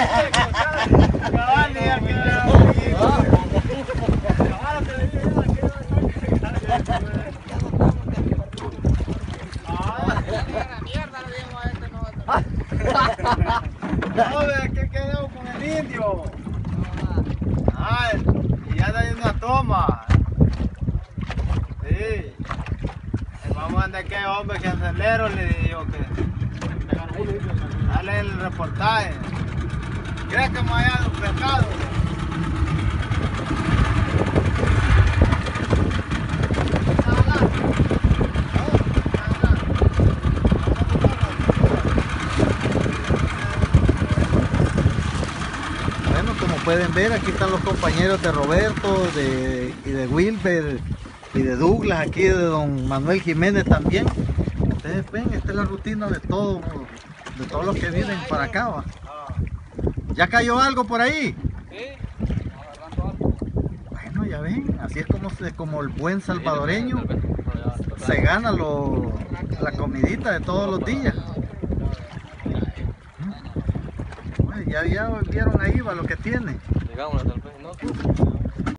No, ya una toma. Sí. Vamos a que hombre que acelero le digo que. Dale el reportaje. ¿Crees que me haya dado un pescado? Bueno, como pueden ver, aquí están los compañeros de Roberto de, y de Wilber y de Douglas, aquí de don Manuel Jiménez también. Ustedes ven, esta es la rutina de todos, de todos los que vienen para acá. ¿va? ¿Ya cayó algo por ahí? Bueno, ya ven, así es como, se, como el buen salvadoreño se gana lo- la comidita de todos los días. Bueno, ya, ya vieron ahí va lo que tiene. Digámoslo tal vez, ¿no?